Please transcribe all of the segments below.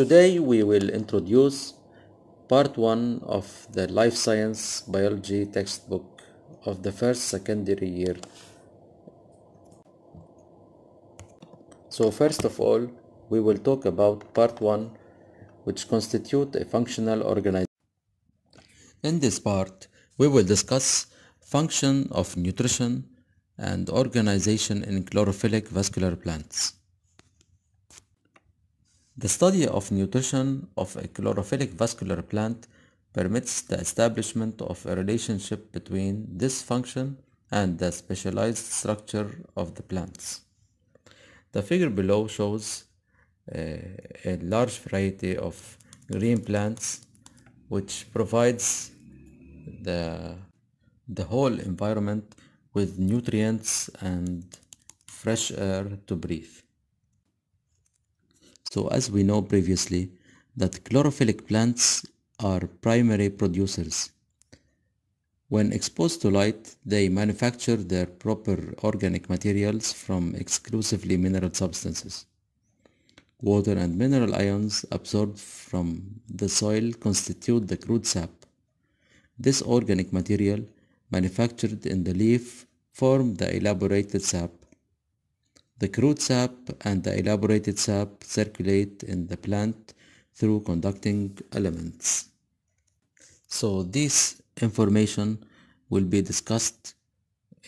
Today we will introduce part 1 of the life science biology textbook of the first secondary year. So first of all, we will talk about part 1 which constitute a functional organization. In this part, we will discuss function of nutrition and organization in chlorophyllic vascular plants. The study of nutrition of a chlorophyllic vascular plant permits the establishment of a relationship between this function and the specialized structure of the plants. The figure below shows uh, a large variety of green plants which provides the, the whole environment with nutrients and fresh air to breathe. So as we know previously that chlorophyllic plants are primary producers. When exposed to light, they manufacture their proper organic materials from exclusively mineral substances. Water and mineral ions absorbed from the soil constitute the crude sap. This organic material manufactured in the leaf form the elaborated sap. The crude sap and the elaborated sap circulate in the plant through conducting elements. So this information will be discussed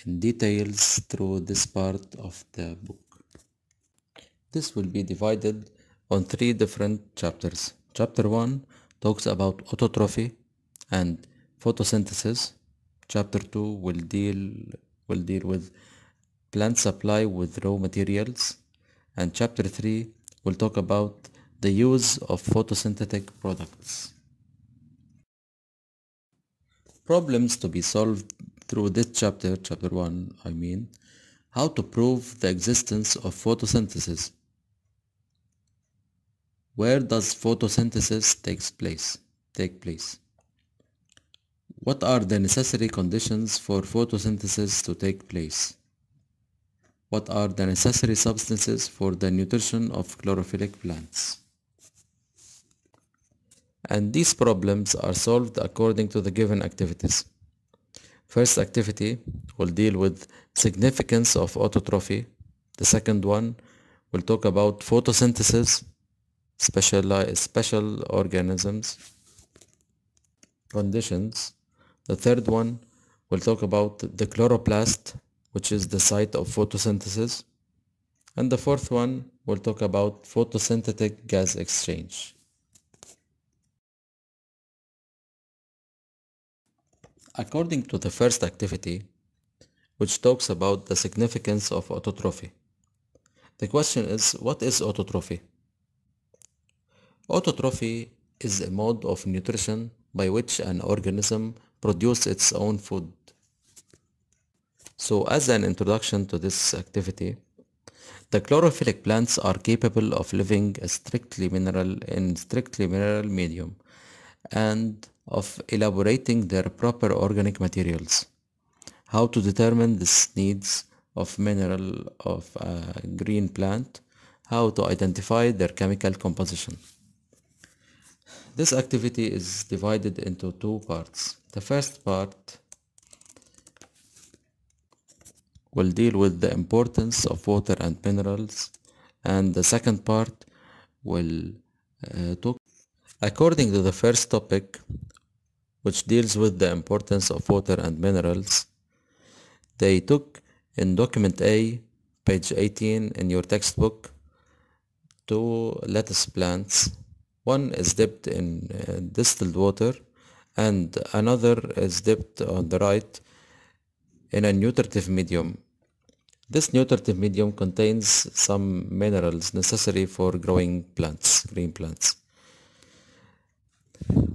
in details through this part of the book. This will be divided on three different chapters. Chapter 1 talks about autotrophy and photosynthesis. Chapter 2 will deal will deal with plant supply with raw materials and chapter 3 will talk about the use of photosynthetic products. Problems to be solved through this chapter, chapter 1 I mean, how to prove the existence of photosynthesis. Where does photosynthesis takes place, take place? What are the necessary conditions for photosynthesis to take place? What are the necessary substances for the nutrition of chlorophyllic plants? And these problems are solved according to the given activities. First activity will deal with significance of autotrophy. The second one will talk about photosynthesis, special, special organisms, conditions. The third one will talk about the chloroplast, which is the site of photosynthesis. And the fourth one will talk about photosynthetic gas exchange. According to the first activity, which talks about the significance of autotrophy, the question is, what is autotrophy? Autotrophy is a mode of nutrition by which an organism produces its own food. So as an introduction to this activity, the chlorophyllic plants are capable of living a strictly mineral in strictly mineral medium and of elaborating their proper organic materials. How to determine the needs of mineral of a green plant, how to identify their chemical composition. This activity is divided into two parts. The first part will deal with the importance of water and minerals and the second part will uh, talk according to the first topic which deals with the importance of water and minerals they took in document A page 18 in your textbook two lettuce plants one is dipped in uh, distilled water and another is dipped on the right in a nutritive medium. This nutritive medium contains some minerals necessary for growing plants, green plants.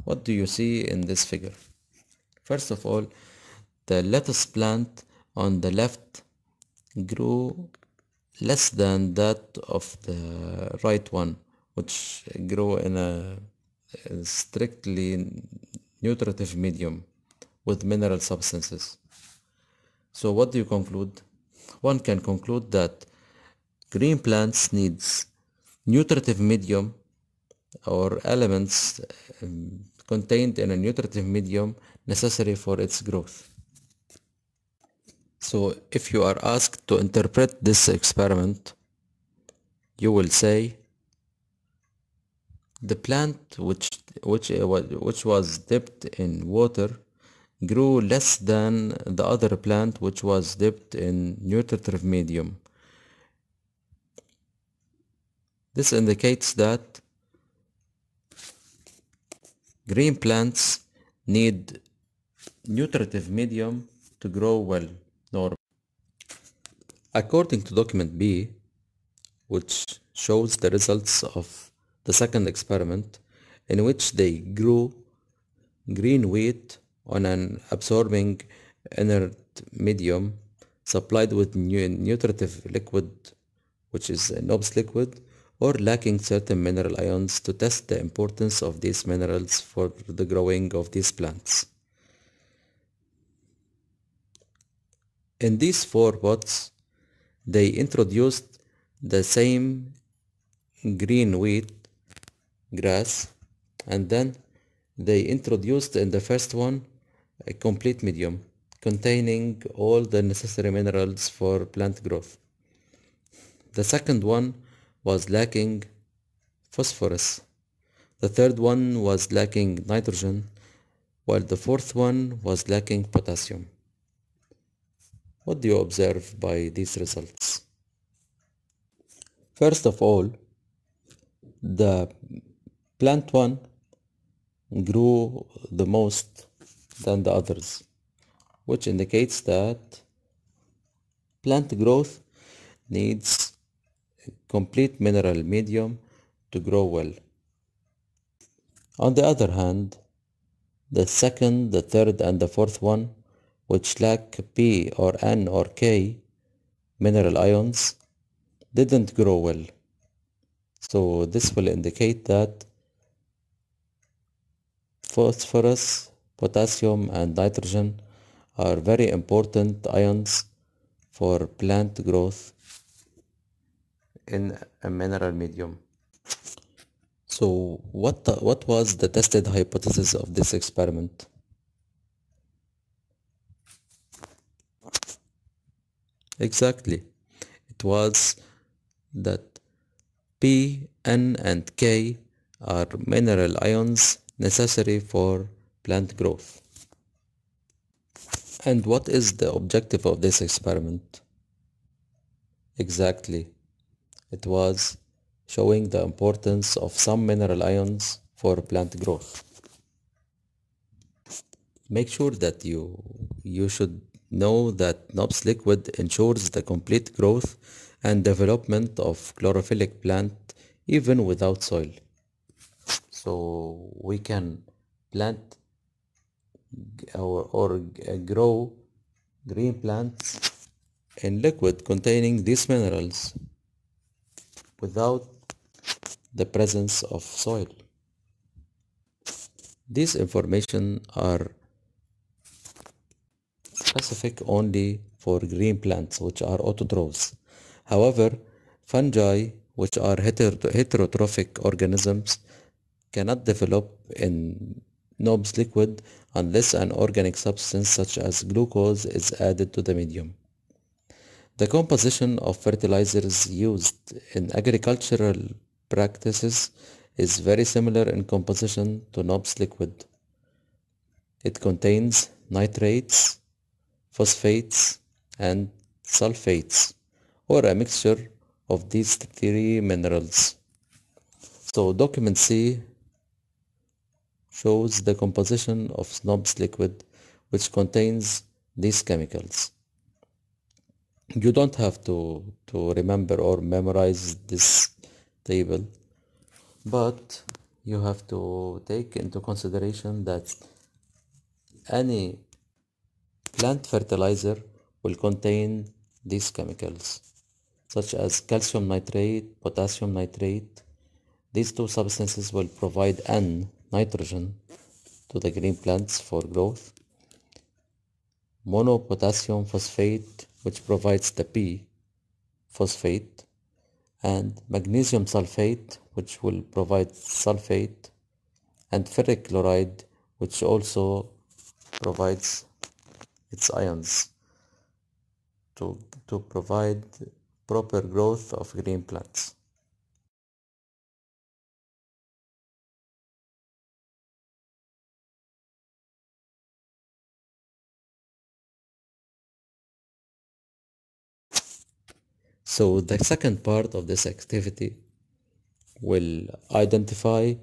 What do you see in this figure? First of all, the lettuce plant on the left grew less than that of the right one, which grew in a, strictly nutritive medium with mineral substances. So what do you conclude? One can conclude that green plants needs nutritive medium or elements um, contained in a nutritive medium necessary for its growth. So if you are asked to interpret this experiment, you will say the plant which which uh, which was dipped in water grew less than the other plant which was dipped in nutritive medium. This indicates that green plants need nutritive medium to grow well. Nor According to document B, which shows the results of the second experiment in which they grew green wheat on an absorbing inert medium supplied with nu- nutritive liquid which is a Knop's liquid or lacking certain mineral ions to test the importance of these minerals for the growing of these plants. In these four pots, they introduced the same green wheat grass and then they introduced in the first one a complete medium containing all the necessary minerals for plant growth. The second one was lacking phosphorus. The third one was lacking nitrogen, while the fourth one was lacking potassium. What do you observe by these results? First of all, the plant one grew the most than the others, which indicates that plant growth needs a complete mineral medium to grow well. On the other hand, the second, the third, and the fourth one, which lack P or N or K mineral ions, didn't grow well. So this will indicate that phosphorus, potassium, and nitrogen are very important ions for plant growth in a mineral medium. So what, the- what was the tested hypothesis of this experiment? Exactly. It was that P, N, and K are mineral ions necessary for plant growth. And what is the objective of this experiment? Exactly. It was showing the importance of some mineral ions for plant growth. Make sure that you you should know that Knop's liquid ensures the complete growth and development of chlorophyllic plant even without soil. So we can plant or, or grow green plants in liquid containing these minerals without the presence of soil. These information are specific only for green plants which are autotrophs. However, fungi which are heter- heterotrophic organisms cannot develop in Knop's liquid unless an organic substance such as glucose is added to the medium. The composition of fertilizers used in agricultural practices is very similar in composition to Knop's liquid. It contains nitrates, phosphates, and sulfates, or a mixture of these three minerals. So document C shows the composition of SNOBS liquid which contains these chemicals. You don't have to, to remember or memorize this table, but you have to take into consideration that any plant fertilizer will contain these chemicals such as calcium nitrate, potassium nitrate. These two substances will provide N nitrogen to the green plants for growth. Monopotassium phosphate which provides the P phosphate and magnesium sulfate which will provide sulfate and ferric chloride which also provides its ions to, to provide proper growth of green plants. So the second part of this activity will identify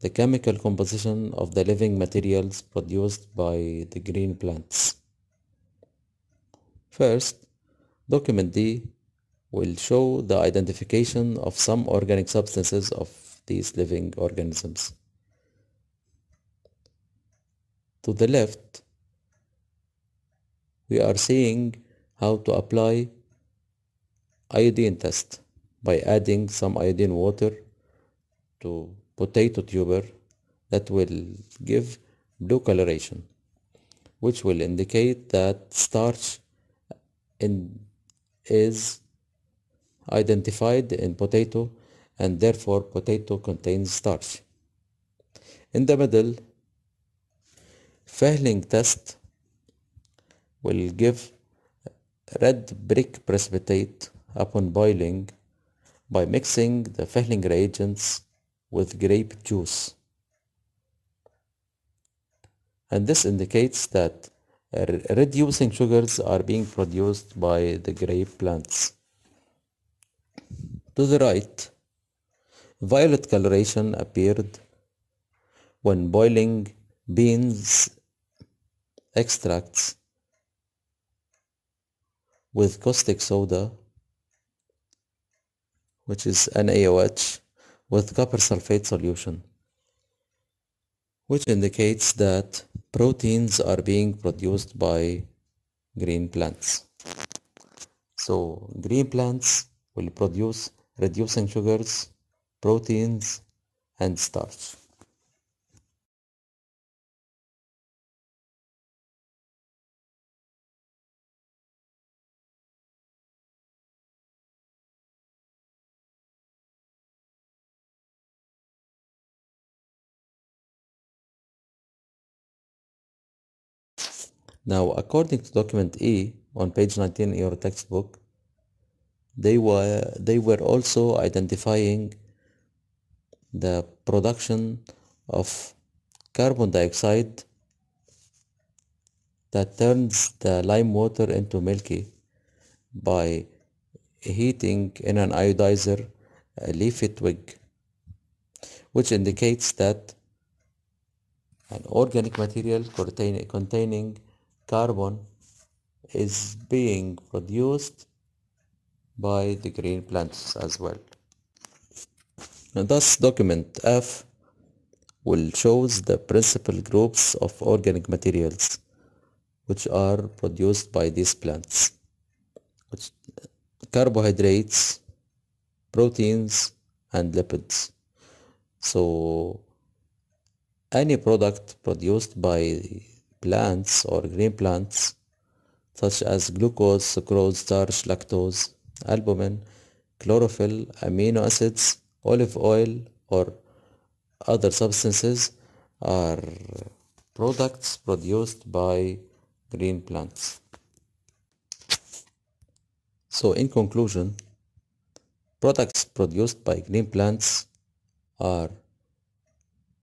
the chemical composition of the living materials produced by the green plants. First, document D will show the identification of some organic substances of these living organisms. To the left, we are seeing how to apply iodine test by adding some iodine water to potato tuber that will give blue coloration which will indicate that starch in, is identified in potato and therefore potato contains starch. In the middle, Fehling test will give red brick precipitate upon boiling by mixing the Fehling reagents with grape juice. And this indicates that reducing sugars are being produced by the grape plants. To the right, violet coloration appeared when boiling beans extracts with caustic soda which is NaOH with copper sulfate solution which indicates that proteins are being produced by green plants. So green plants will produce reducing sugars, proteins and starch. Now, according to document E on page 19 in your textbook, they were, they were also identifying the production of carbon dioxide that turns the lime water into milky by heating in an iodizer a leafy twig, which indicates that an organic material contain, containing carbon is being produced by the green plants as well. Thus document F will shows the principal groups of organic materials which are produced by these plants. Which, carbohydrates, proteins and lipids. So any product produced by plants or green plants such as glucose, sucrose, starch, lactose, albumin, chlorophyll, amino acids, olive oil or other substances are products produced by green plants. So in conclusion, products produced by green plants are